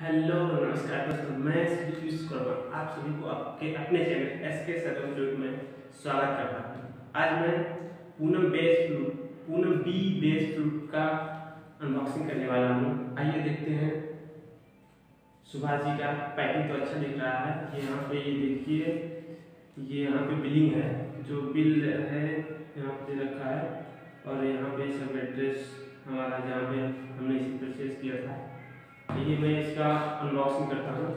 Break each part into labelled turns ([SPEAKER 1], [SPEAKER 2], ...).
[SPEAKER 1] Hello, नमस्कार दोस्तों, मैं पीयूष वर्मा आप सभी को आपके अपने चैनल एस के फ्लूट में स्वागत करता हूँ। आज मैं Poonam bass flute Poonam B bass flute का अनबॉक्सिंग करने वाला हूँ। आइए देखते हैं। सुभाष जी का पैकिंग तो अच्छा दिख रहा है। यहाँ पे, ये देखिए, ये यहाँ पे बिलिंग है। जो बिल है, यहाँ पे रखा है। और यहाँ पे सब एड्रेस हमारा जहाँ पे हमने इसे परचेज किया था। ये मैं इसका अनबॉक्सिंग करता हूँ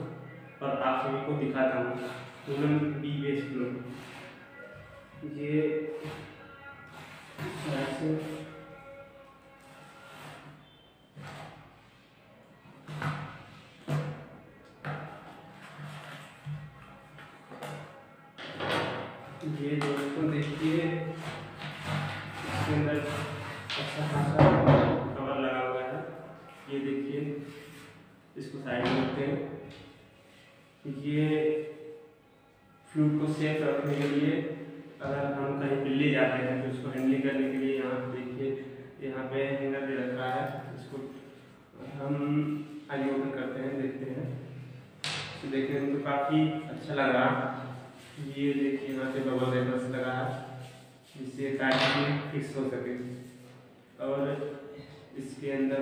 [SPEAKER 1] और आप सभी को दिखाता हूँ। पूनम बी बेस फ्लो ये ये दोस्तों, देखिए, इसके अंदर अच्छा खासा कवर लगा हुआ है। ये देखिए। इसको साइड में रखते हैं ये फ्लूट को सेफ़ रखने के लिए अगर हम कहीं बिल्ली ले जाते हैं तो उसको हैंडलिंग करने के लिए यहाँ देखिए, यहाँ पे हैंगर दे रखा है। इसको हम आगे ओपन करते हैं, देखते हैं। तो देखने में तो काफ़ी अच्छा लग। रहा ये देखिए, यहाँ पे बबल रेपर्स लगा है, जिससे काफ़ी फिक्स हो सके। और इसके अंदर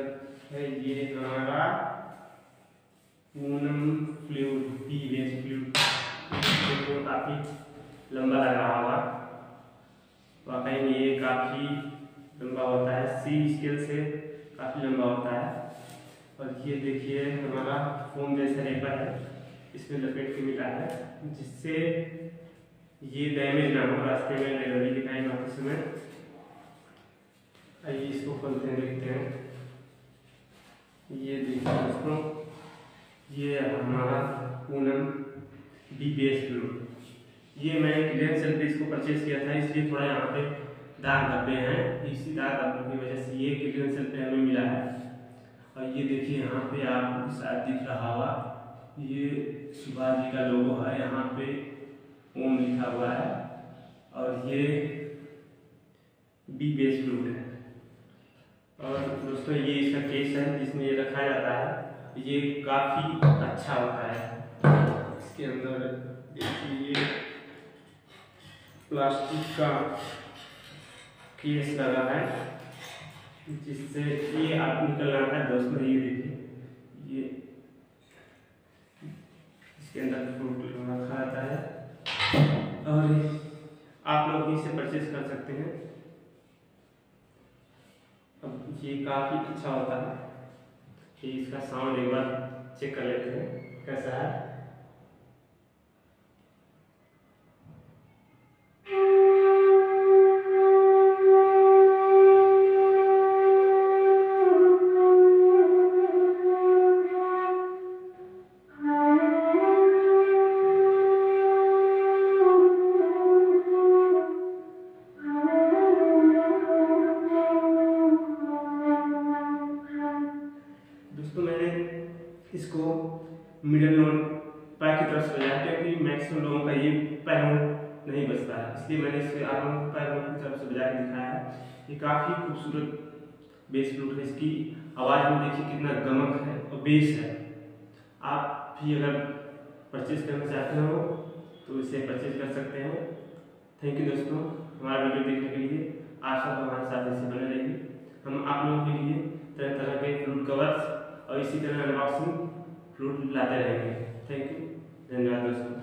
[SPEAKER 1] है ये हमारा Poonam flute B bass flute काफ़ी लंबा लग रहा होगा। वाकई में ये काफ़ी लंबा होता है। सी स्केल से काफ़ी लंबा होता है। और ये देखिए, हमारा फोम जैसा रेपर है। इसमें लपेट के मिला है, जिससे ये डैमेज ना हो, रास्ते में डिलीवरी दिखाई वापस में। आइए इसको खोलते हैं, देखते हैं। ये देखिए दोस्तों ये हमारा पूनम बी बेस फ्लूड ये मैं क्लियरेंस सेल पे इसको परचेज किया था, इसलिए थोड़ा यहाँ पे दाग धब्बे हैं। इसी दाग धब्बों की वजह से ये क्लियरेंस सेल पे हमें मिला है। और ये देखिए यहाँ पे आपको शायद दिख रहा होगा, ये सुभाष जी का लोगो है, यहाँ पे ओम लिखा हुआ है। और ये बी बेस फ्लूड है। और दोस्तों ये इसका केस है, जिसमें ये रखा जाता है। ये काफ़ी अच्छा होता है। इसके अंदर देखिए, प्लास्टिक का केस लगा है, जिससे ये आप निकल रहा है। दोस्तों ये देखिए, ये इसके अंदर फ्रूट रखा जाता है। और आप लोग भी इसे परचेज कर सकते हैं। अब ये काफ़ी अच्छा होता है। कि इसका साउंड एक बार चेक कर लेते हैं कैसा है? इसको मिडल नोट पैर की तरफ़ से बजाया क्योंकि मैक्सिमम लोगों का ये पैर नहीं बजता है। इसलिए मैंने इसे को पैर की तरफ़ से बजा के दिखाया है। ये काफ़ी खूबसूरत बेस फ्लूट है। इसकी आवाज़ में देखिए कितना गमक है और बेस है। आप भी अगर परचेज करना चाहते हो तो इसे परचेज कर सकते हैं। थैंक यू दोस्तों, हमारा वीडियो देखने के लिए आप सब हमारे साथ ऐसे बने रहिए। हम आप लोगों के लिए तरह तरह के फ्लूट कवर्स और इसी तरह अनबॉक्सिंग फ्लूट लाते रहेंगे। थैंक यू धन्यवाद दोस्तों।